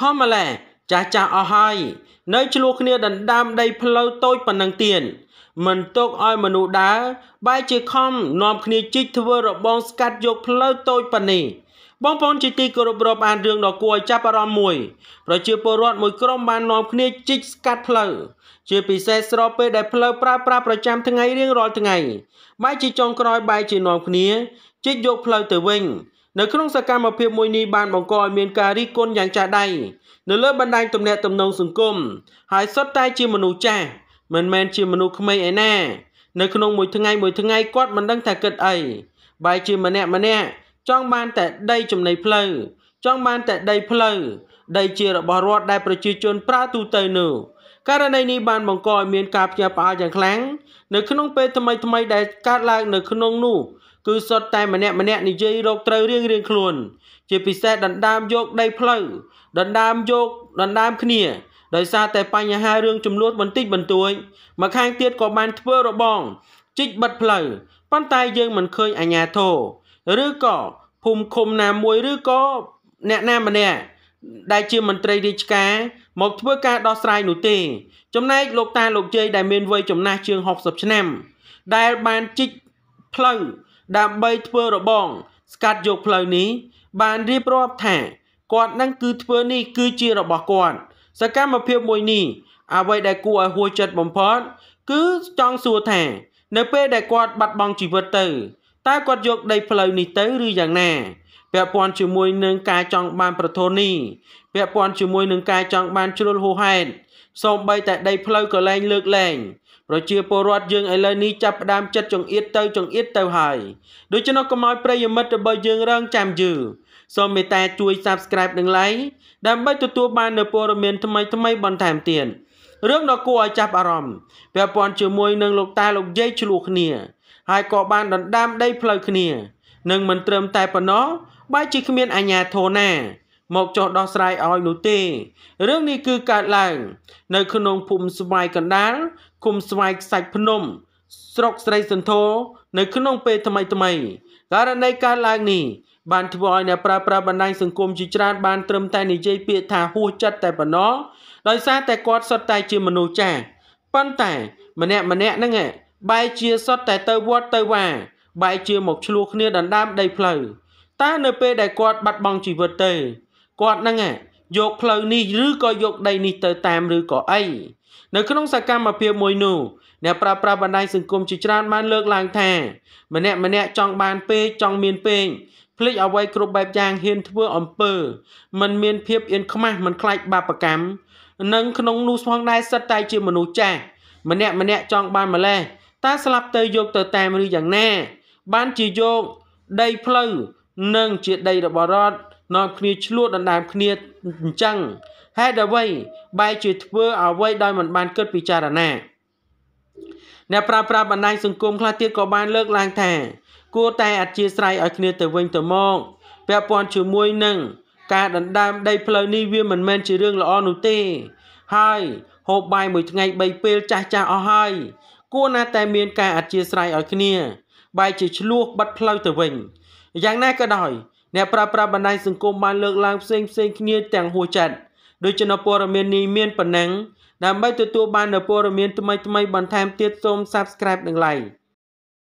ខំម្លេះចាស់ចាស់អស់ហើយនៅឆ្លោះគ្នាដណ្ដើមដីផ្លូវតូចប៉ុណ្ណឹងទៀតមិនទុកឲ្យមនុស្សដើរបែរជាខំនាំគ្នាជីកធ្វើរបងស្កាត់យកផ្លូវតូចប៉ុណ្នេះបងប្អូនជាទីគោរពរាប់អានរឿងដ៏គួរឲ្យចាប់អារម្មណ៍មួយប្រជាពលរដ្ឋមួយក្រុមបាននាំគ្នាជីកស្កាត់ផ្លូវជាពិសេសស្របពេលដែលផ្លូវប្រើប្រាស់ប្រចាំថ្ងៃរៀងរាល់ថ្ងៃបែរជាចុងក្រោយបែរជានាំគ្នាជីកយកផ្លូវទៅវិញ នៅក្នុងសកម្មភាពមួយនេះបានបង្កឲ្យមានការរិះគន់យ៉ាងចាស់ដៃនៅលើបណ្ដាញទំនាក់ទំនងសង្គមហើយសុទ្ធតែជាមនុស្សចាស់មិនមែនជាមនុស្សក្មេងឯណានៅក្នុងមួយថ្ងៃមួយថ្ងៃគាត់មិនដឹងថាគិតអីបែរជាម្នាក់ម្នាក់ចង់បានតែដីចំណីផ្លូវចង់បានតែដីផ្លូវដីជារបស់រដ្ឋដែលប្រជាជនប្រើទូទៅនោះករណីនេះបានបង្កឲ្យមានការភ្ញាក់ផ្អើលយ៉ាងខ្លាំងនៅក្នុងពេលថ្មីថ្មីដែលកើតឡើងនៅក្នុងនោះ គឺសុទ្ធតែម្នាក់ម្នាក់និយាយរកត្រូវរៀងរៀងខ្លួន ជាពិសេសដណ្ដើមយកដីផ្លូវដណ្ដើមយកដណ្ដើមគ្នាដោយសារតែបញ្ហារឿងចំនួនបន្តិចបន្តួចមកខាងទៀតក៏បានធ្វើរបងជីកបិទផ្លូវប៉ុន្តែយើងមិនឃើញអាជ្ញាធរឬក៏ភូមិឃុំណាមួយឬក៏អ្នកណាម្នាក់ដែលជាមន្ត្រីរាជការមកធ្វើការដោះស្រាយនោះទេ ចំណែកលោកតាលោកយាយដែលមានវ័យចំណាស់ជាង60ឆ្នាំ ដែលបានជីកផ្លូវ ដើម្បីធ្វើរបង ស្កាត់យកផ្លូវនេះ បានរៀបរាប់ថាគាត់នឹងគឺធ្វើនេះគឺជារបស់គាត់សកម្មភាពមួយនេះអ្វីដែលគួរឲ្យហួសចិត្តបំផុតគឺចង់សួរថា នៅពេលដែលគាត់បាត់បង់ជីវិតទៅតើគាត់យកដីផ្លូវនេះទៅឬយ៉ាងណាពាក់ព័ន្ធជាមួយនឹងការចង់បានប្រធននេះពាក់ព័ន្ធជាមួយនឹងការចង់បានជ្រុលហួហេតុ សូម្បីតែដីផ្លូវក៏លែងលើកលែងប្រជាពលរដ្ឋយើងឥឡូវនេះចាប់ផ្ដើមចិត្តចង្អៀតទៅចង្អៀតទៅហើយដូច្នោះកុំឲ្យប្រិយមិត្តរបស់យើងរងចាំយូរសូមមេត្តាជួយ Subscribe និង Like ដើម្បីទទួលបាននូវព័ត៌មានថ្មីថ្មីបន្ថែមទៀតរឿងដ៏គួរឲ្យចាប់អារម្មណ៍ពាក់ព័ន្ធជាមួយនឹងលោកតាលោកយាយឆ្លោះគ្នា ហើយក៏បានដណ្ដើមដីផ្លូវគ្នានិងមិនត្រឹមតែប៉ុណ្ណោះបែរជាគ្មានអាជ្ញាធរណា មកចោះដោះស្រាយឲ្យនោះទេរឿងនេះគឺកើតឡើង នៅក្នុងភូមិស្វាយកណ្ដាលឃុំស្វាយខ្សាច់ភ្នំ ស្រុកស្រីសន្ធរនៅក្នុងពេលថ្មីថ្មីករណីកើតឡើងនេះបានធ្វើឲ្យអ្នកប្រើប្រាស់បណ្ដាញសង្គមជាច្រើនបានត្រឹមតែនិយាយពាក្យថាហួសចិត្តតែប៉ុណ្ណោះដោយសារតែគាត់សុទ្ធតែជាមនុស្សចាស់ប៉ុន្តែម្នាក់ម្នាក់ហ្នឹងបែរជាសុទ្ធតែទៅវត្តទៅវាបែរជាមកឆ្លោះគ្នាដណ្ដើមដីផ្លូវតើនៅពេលដែលគាត់បាត់បង់ជីវិតទៅ គាត់ហ្នឹងយកផ្លូវនេះឬក៏យកដីនេះទៅតាមឬក៏អីនៅក្នុងសកម្មភាពមួយនោះអ្នកប្រើប្រាស់បណ្ដាញសង្គមជាច្រើនបានលើកឡើងថា ម្នាក់ម្នាក់ចង់បានពេកចង់មានពេកភ្លេចអ្វីគ្រប់បែបយ៉ាងហ៊ានធ្វើអំពើมันមានភាពអៀនខ្មាស់មិនខ្លាចបាបកម្មនិងក្នុងនោះផងដែរសិតតែជាមនុស្សចាស់ម្នាក់ម្នាក់ចង់បានម្លេះតើស្លាប់ទៅយកទៅតាមឬយ៉ាងណា បានជាយកដីផ្លូវនិងជាដីរបស់រដ្ឋ នាំគ្នាឆ្លោះដណ្ដើមគ្នាអញ្ចឹងហេតុអ្វីបែរជាធ្វើអ្វីដោយមិនបានគិតពិចារណាអ្នកប្រើប្រាស់បណ្ដាញសង្គមខ្លះទៀតក៏បានលើកឡើងថា គួរតែអធិស្ឋានឲ្យគ្នាទៅវិញទៅមកពាក់ព័ន្ធជាមួយនឹងការដណ្ដើមដីផ្លូវនេះវាមិនមែនជារឿងល្អនោះទេ ហើយហូបបាយមួយថ្ងៃ3ពេលចាស់ចាស់អស់ហើយគួរណាតែមានការអធិស្ឋានឲ្យគ្នាបែរជាឆ្លោះបាត់ផ្លូវទៅវិញយ៉ាងណាក៏ដោយ អ្នកប្រើប្រាស់បណ្ដាញសង្គមបានលើកឡើងផ្សេងផ្សេងគ្នាទាំងហួសចិត្តដូចជានៅព័ត៌មាននេះមានប៉ុណ្ណឹងដើម្បីទទួលបាននូវព័ត៌មានថ្មីៗបន្ថែមទៀតសូម Subscribe និង Like